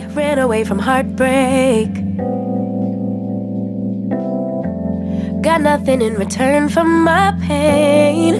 Ran away from heartbreak. Got nothing in return for my pain.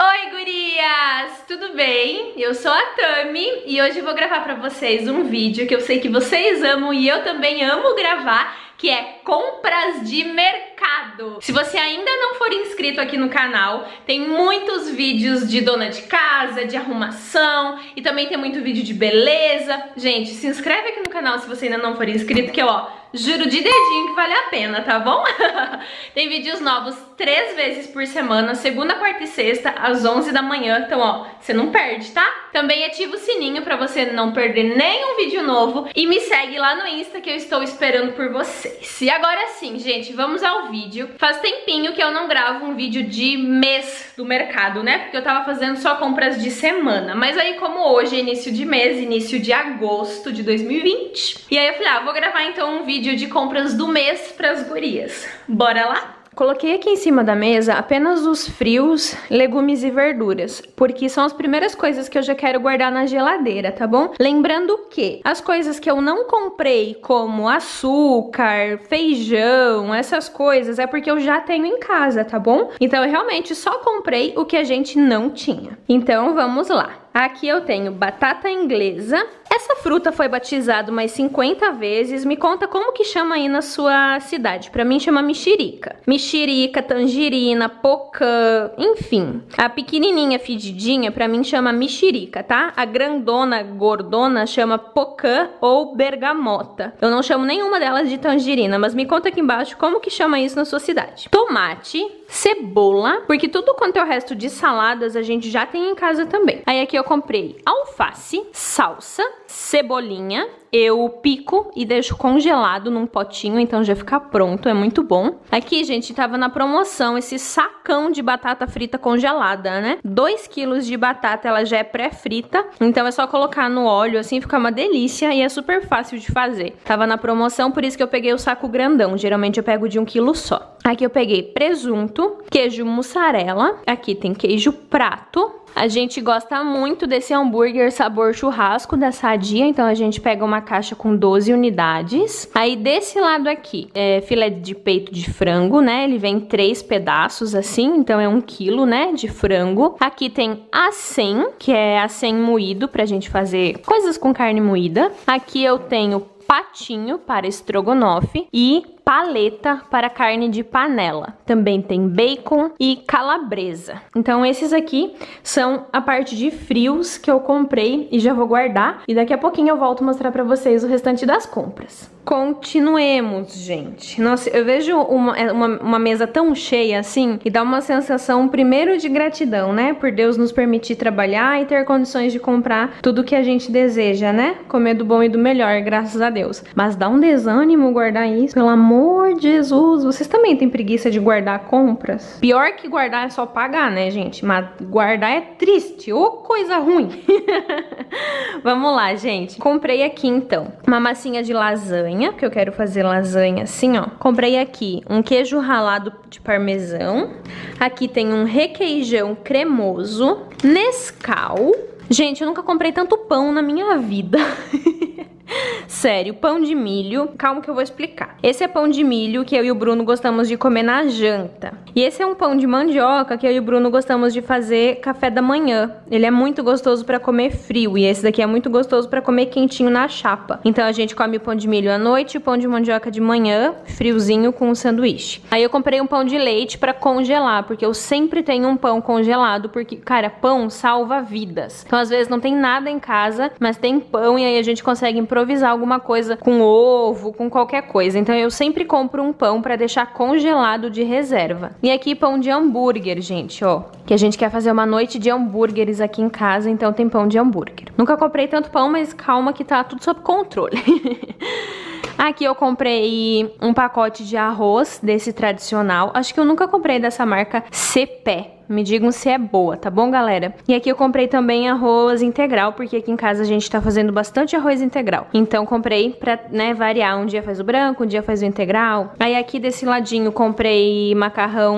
Oi, gurias! Tudo bem? Eu sou a Tami e hoje vou gravar pra vocês um vídeo que eu sei que vocês amam e eu também amo gravar, que é compras de mercado. Se você ainda não for inscrito aqui no canal, tem muitos vídeos de dona de casa, de arrumação e também tem muito vídeo de beleza. Gente, se inscreve aqui no canal se você ainda não for inscrito, que ó, Juro de dedinho que vale a pena, tá bom? Tem vídeos novos três vezes por semana, segunda, quarta e sexta, às 11 da manhã. Então, ó, você não perde, tá? Também ativa o sininho pra você não perder nenhum vídeo novo. E me segue lá no Insta que eu estou esperando por vocês. E agora sim, gente, vamos ao vídeo. Faz tempinho que eu não gravo um vídeo de mês do mercado, né? Porque eu tava fazendo só compras de semana. Mas aí, como hoje é início de mês, início de agosto de 2020. E aí eu falei, ah, vou gravar então um vídeo vídeo de compras do mês pras gurias. Bora lá? Coloquei aqui em cima da mesa apenas os frios, legumes e verduras, porque são as primeiras coisas que eu já quero guardar na geladeira, tá bom? Lembrando que as coisas que eu não comprei, como açúcar, feijão, essas coisas, é porque eu já tenho em casa, tá bom? Então eu realmente só comprei o que a gente não tinha. Então vamos lá. Aqui eu tenho batata inglesa. Essa fruta foi batizada umas 50 vezes. Me conta como que chama aí na sua cidade. Pra mim chama mexerica. Mexerica, tangerina, pocã, enfim. A pequenininha fedidinha pra mim chama mexerica, tá? A grandona, gordona chama pocã ou bergamota. Eu não chamo nenhuma delas de tangerina, mas me conta aqui embaixo como que chama isso na sua cidade. Tomate, cebola, porque tudo quanto é o resto de saladas a gente já tem em casa também. Aí aqui eu comprei alface, salsa, cebolinha, eu pico e deixo congelado num potinho, então já fica pronto, é muito bom. Aqui, gente, tava na promoção esse sacão de batata frita congelada, né? 2 quilos de batata, ela já é pré-frita, então é só colocar no óleo, assim, fica uma delícia e é super fácil de fazer. Tava na promoção, por isso que eu peguei o saco grandão, geralmente eu pego de um quilo só. Aqui eu peguei presunto, queijo mussarela, aqui tem queijo prato, a gente gosta muito desse hambúrguer sabor churrasco da Sadia, então a gente pega uma caixa com 12 unidades. Aí desse lado aqui, é filé de peito de frango, né? Ele vem três pedaços assim, então é um quilo, né, de frango. Aqui tem acém, que é acém moído pra gente fazer coisas com carne moída. Aqui eu tenho patinho para estrogonofe e paleta para carne de panela. Também tem bacon e calabresa. Então esses aqui são a parte de frios que eu comprei e já vou guardar. E daqui a pouquinho eu volto mostrar para vocês o restante das compras. Continuemos, gente. Nossa, eu vejo uma, é, uma, uma, mesa tão cheia assim e dá uma sensação, primeiro, de gratidão, né? Por Deus nos permitir trabalhar e ter condições de comprar tudo que a gente deseja, né? Comer do bom e do melhor, graças a Deus. Mas dá um desânimo guardar isso, pelo amor amor de Jesus, vocês também têm preguiça de guardar compras? Pior que guardar é só pagar, né, gente? Mas guardar é triste, ou coisa ruim. Vamos lá, gente. Comprei aqui, então, uma massinha de lasanha, porque eu quero fazer lasanha assim, ó. Comprei aqui um queijo ralado de parmesão. Aqui tem um requeijão cremoso, Nescau. Gente, eu nunca comprei tanto pão na minha vida. Sério, pão de milho, calma que eu vou explicar. Esse é pão de milho que eu e o Bruno gostamos de comer na janta. E esse é um pão de mandioca que eu e o Bruno gostamos de fazer café da manhã. Ele é muito gostoso para comer frio e esse daqui é muito gostoso para comer quentinho na chapa. Então a gente come o pão de milho à noite, o pão de mandioca de manhã, friozinho com um sanduíche. Aí eu comprei um pão de leite para congelar, porque eu sempre tenho um pão congelado, porque, cara, pão salva vidas. Então às vezes não tem nada em casa, mas tem pão e aí a gente consegue improvisar alguma coisa com ovo, com qualquer coisa. Então eu sempre compro um pão para deixar congelado de reserva. E aqui pão de hambúrguer, gente, ó. Que a gente quer fazer uma noite de hambúrgueres aqui em casa, então tem pão de hambúrguer. Nunca comprei tanto pão, mas calma que tá tudo sob controle. Aqui eu comprei um pacote de arroz desse tradicional. Acho que eu nunca comprei dessa marca Cepé. Me digam se é boa, tá bom, galera? E aqui eu comprei também arroz integral, porque aqui em casa a gente tá fazendo bastante arroz integral. Então comprei pra, né, variar. Um dia faz o branco, um dia faz o integral. Aí aqui desse ladinho comprei macarrão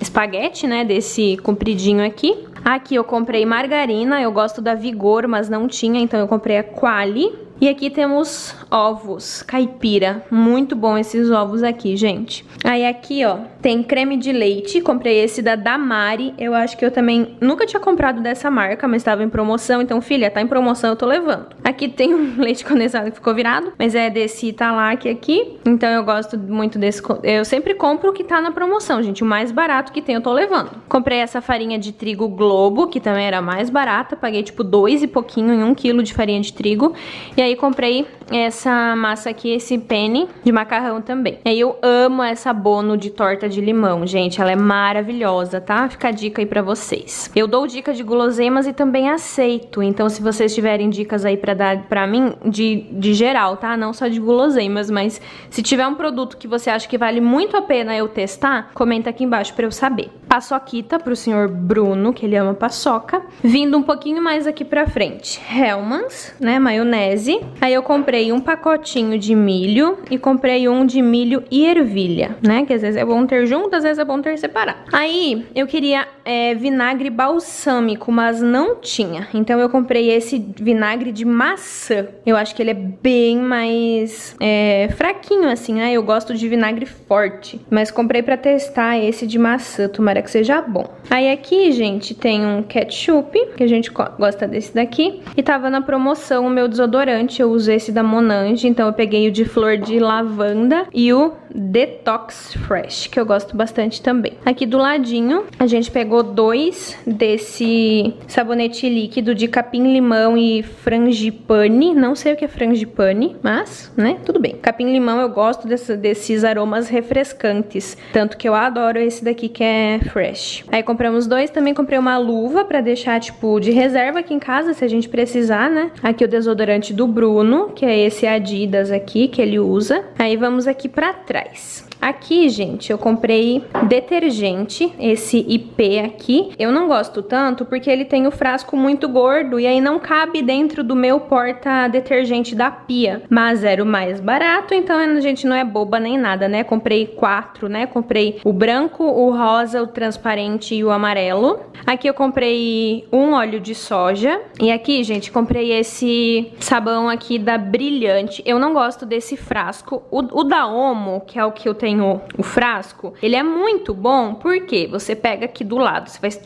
espaguete, né, desse compridinho aqui. Aqui eu comprei margarina, eu gosto da Vigor, mas não tinha, então eu comprei a Quali. E aqui temos ovos caipira, muito bom esses ovos aqui, gente. Aí aqui, ó, tem creme de leite, comprei esse da Damari, eu acho que eu também nunca tinha comprado dessa marca, mas estava em promoção, então filha, tá em promoção, eu tô levando. Aqui tem um leite condensado que ficou virado, mas é desse Italac aqui, então eu gosto muito desse, eu sempre compro o que tá na promoção, gente, o mais barato que tem eu tô levando. Comprei essa farinha de trigo Globo, que também era mais barata, paguei tipo dois e pouquinho em um quilo de farinha de trigo, e aí aí comprei essa massa aqui, esse penne de macarrão também. E aí eu amo essa bono de torta de limão, gente. Ela é maravilhosa, tá? Fica a dica aí pra vocês. Eu dou dica de guloseimas e também aceito. Então, se vocês tiverem dicas aí pra dar pra mim, de, de geral, tá? Não só de guloseimas, mas se tiver um produto que você acha que vale muito a pena eu testar, comenta aqui embaixo pra eu saber. Paçoquita pro senhor Bruno, que ele ama paçoca. Vindo um pouquinho mais aqui pra frente. Hellmann's, né? Maionese. Aí eu comprei um pacotinho de milho e comprei um de milho e ervilha, né? Que às vezes é bom ter junto, às vezes é bom ter separado. Aí eu queria é, vinagre balsâmico, mas não tinha. Então eu comprei esse vinagre de maçã. Eu acho que ele é bem mais é, fraquinho assim, né? Eu gosto de vinagre forte. Mas comprei pra testar esse de maçã, tomara que seja bom. Aí aqui, gente, tem um ketchup, que a gente gosta desse daqui. E tava na promoção o meu desodorante eu uso esse da Monange, então eu peguei o de flor de lavanda e o Detox Fresh, que eu gosto bastante também. Aqui do ladinho, a gente pegou dois desse sabonete líquido de capim-limão e frangipane. Não sei o que é frangipane, mas, né, tudo bem. Capim-limão eu gosto desse, desses aromas refrescantes, tanto que eu adoro esse daqui que é fresh. Aí compramos dois, também comprei uma luva pra deixar, tipo, de reserva aqui em casa, se a gente precisar, né? Aqui o desodorante do Bruno, que é esse Adidas aqui que ele usa. Aí vamos aqui pra trás. Yes. Aqui, gente, eu comprei detergente, esse IP aqui. Eu não gosto tanto porque ele tem o frasco muito gordo e aí não cabe dentro do meu porta-detergente da pia. Mas era o mais barato, então a gente não é boba nem nada, né? Comprei quatro, né? Comprei o branco, o rosa, o transparente e o amarelo. Aqui eu comprei um óleo de soja. E aqui, gente, comprei esse sabão aqui da Brilhante. Eu não gosto desse frasco. O, o da Omo, que é o que eu tenho tenho o frasco, ele é muito bom porque você pega aqui do lado, você faz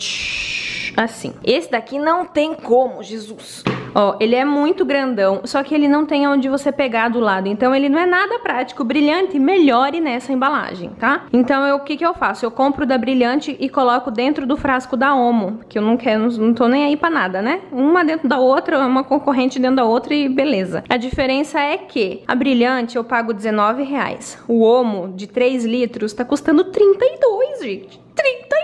assim. Esse daqui não tem como, Jesus. Ó, ele é muito grandão, só que ele não tem onde você pegar do lado, então ele não é nada prático. Brilhante, melhore nessa embalagem, tá? Então eu, o que que eu faço? Eu compro da Brilhante e coloco dentro do frasco da Omo, que eu não quero, não tô nem aí pra nada, né? Uma dentro da outra, uma concorrente dentro da outra e beleza. A diferença é que a Brilhante eu pago 19 reais. O Omo de 3 litros tá custando 32, gente.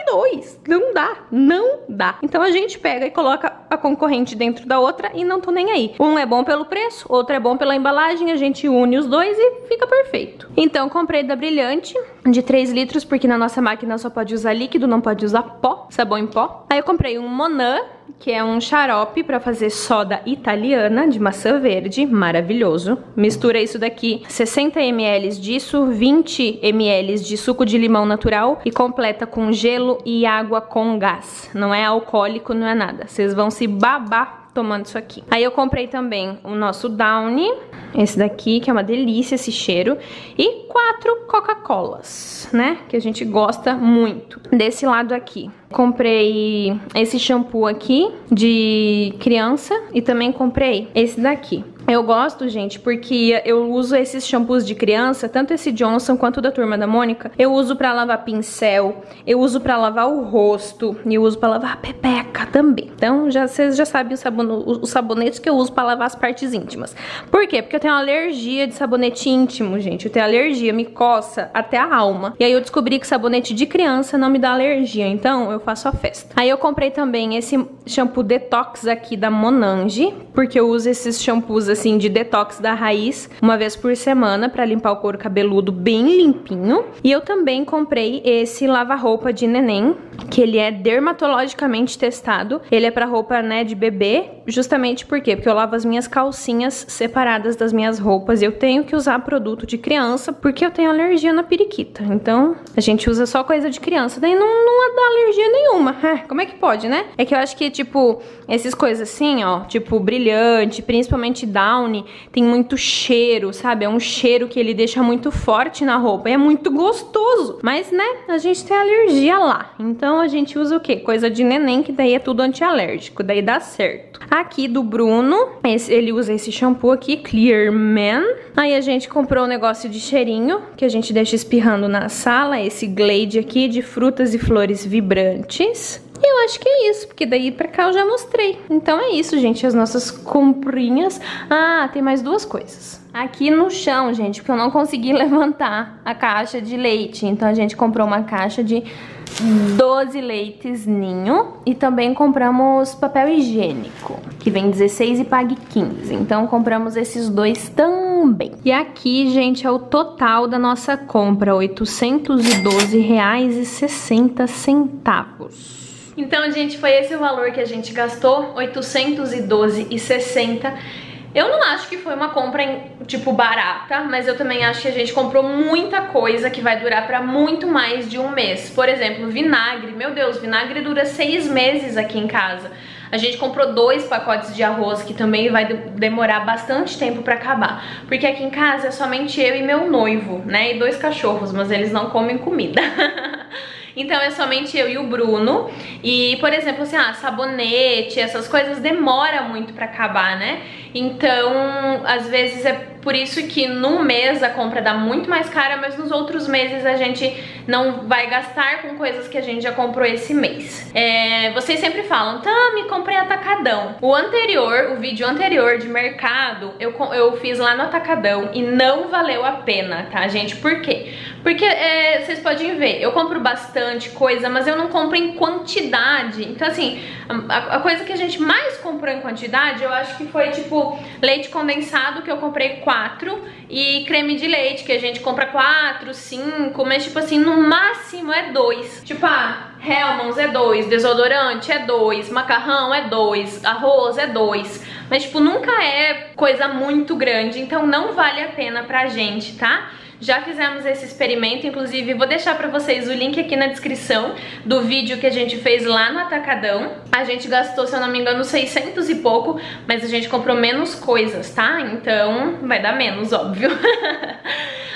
32. Não dá, não dá. Então a gente pega e coloca a concorrente dentro da outra e não tô nem aí. Um é bom pelo preço, outro é bom pela embalagem, a gente une os dois e fica perfeito. Então comprei da Brilhante de 3 litros, porque na nossa máquina só pode usar líquido, não pode usar pó, sabão em pó. Aí eu comprei um Monan, que é um xarope para fazer soda italiana de maçã verde, maravilhoso. Mistura isso daqui, 60 ml disso, 20 ml de suco de limão natural e completa com gelo e água com gás. Não é alcoólico, não é nada. Vocês vão se babar tomando isso aqui. Aí eu comprei também o nosso Downy, esse daqui, que é uma delícia esse cheiro, e quatro Coca-Colas, né, que a gente gosta muito. Desse lado aqui, comprei esse shampoo aqui de criança e também comprei esse daqui. Eu gosto, gente, porque eu uso esses shampoos de criança, tanto esse Johnson quanto da Turma da Mônica. Eu uso pra lavar pincel, eu uso pra lavar o rosto e eu uso pra lavar a pepeca também. Então, já, vocês já sabem os, sabon os sabonetes que eu uso pra lavar as partes íntimas. Por quê? Porque eu tenho alergia de sabonete íntimo, gente. Eu tenho alergia, me coça até a alma. E aí eu descobri que sabonete de criança não me dá alergia, então eu faço a festa. Aí eu comprei também esse shampoo detox aqui da Monange, porque eu uso esses shampoos assim de detox da raiz uma vez por semana para limpar o couro cabeludo bem limpinho. E eu também comprei esse lava-roupa de neném, que ele é dermatologicamente testado. Ele é para roupa, né, de bebê, justamente por quê? Porque eu lavo as minhas calcinhas separadas das minhas roupas. Eu tenho que usar produto de criança porque eu tenho alergia na periquita. Então, a gente usa só coisa de criança, daí não, não dá alergia nenhuma. É, como é que pode, né? É que eu acho que, tipo, essas coisas assim, ó, tipo brilhante, principalmente Downy, tem muito cheiro, sabe? É um cheiro que ele deixa muito forte na roupa e é muito gostoso. Mas, né, a gente tem alergia lá. Então a gente usa o quê? Coisa de neném, que daí é tudo antialérgico, daí dá certo. Aqui do Bruno, esse, ele usa esse shampoo aqui, Clear Man. Aí a gente comprou um negócio de cheirinho, que a gente deixa espirrando na sala, esse Glade aqui de frutas e flores vibrantes. Eu acho que é isso, porque daí pra cá eu já mostrei. Então é isso, gente, as nossas comprinhas. Ah, tem mais duas coisas. Aqui no chão, gente, porque eu não consegui levantar a caixa de leite. Então a gente comprou uma caixa de 12 leites ninho e também compramos papel higiênico, que vem 16 e pague 15. Então compramos esses dois também. E aqui, gente, é o total da nossa compra, R$ 812,60. Então, gente, foi esse o valor que a gente gastou, 812,60. Eu não acho que foi uma compra, tipo, barata, mas eu também acho que a gente comprou muita coisa que vai durar pra muito mais de um mês. Por exemplo, vinagre. Meu Deus, vinagre dura seis meses aqui em casa. A gente comprou dois pacotes de arroz, que também vai demorar bastante tempo pra acabar. Porque aqui em casa é somente eu e meu noivo, né? E dois cachorros, mas eles não comem comida. Então é somente eu e o Bruno. E, por exemplo, assim, ah, sabonete, essas coisas demora muito pra acabar, né? Então, às vezes é por isso que num mês a compra dá muito mais cara, mas nos outros meses a gente não vai gastar com coisas que a gente já comprou esse mês. É, vocês sempre falam, tá, me comprei atacadão. O anterior, o vídeo anterior de mercado, eu, eu fiz lá no atacadão e não valeu a pena, tá, gente? Por quê? Porque é, vocês podem ver, eu compro bastante coisa, mas eu não compro em quantidade. Então, assim, a, a coisa que a gente mais comprou em quantidade, eu acho que foi, tipo, leite condensado, que eu comprei quatro, e creme de leite, que a gente compra quatro, cinco, mas, tipo assim, no máximo é dois. Tipo, ah, Hellmann's é dois, desodorante é dois, macarrão é dois, arroz é dois. Mas, tipo, nunca é coisa muito grande, então não vale a pena pra gente, tá? Já fizemos esse experimento, inclusive vou deixar pra vocês o link aqui na descrição do vídeo que a gente fez lá no Atacadão. A gente gastou, se eu não me engano, 600 e pouco, mas a gente comprou menos coisas, tá? Então vai dar menos, óbvio.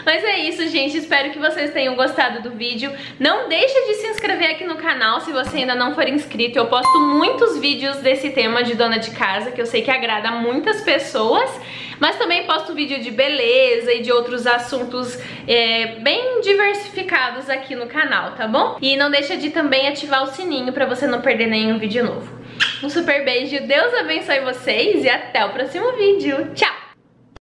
Mas é isso, gente. Espero que vocês tenham gostado do vídeo. Não deixa de se inscrever aqui no canal se você ainda não for inscrito. Eu posto muitos vídeos desse tema de dona de casa, que eu sei que agrada muitas pessoas. Mas também posto vídeo de beleza e de outros assuntos é, bem diversificados aqui no canal, tá bom? E não deixa de também ativar o sininho pra você não perder nenhum vídeo novo. Um super beijo, Deus abençoe vocês e até o próximo vídeo. Tchau!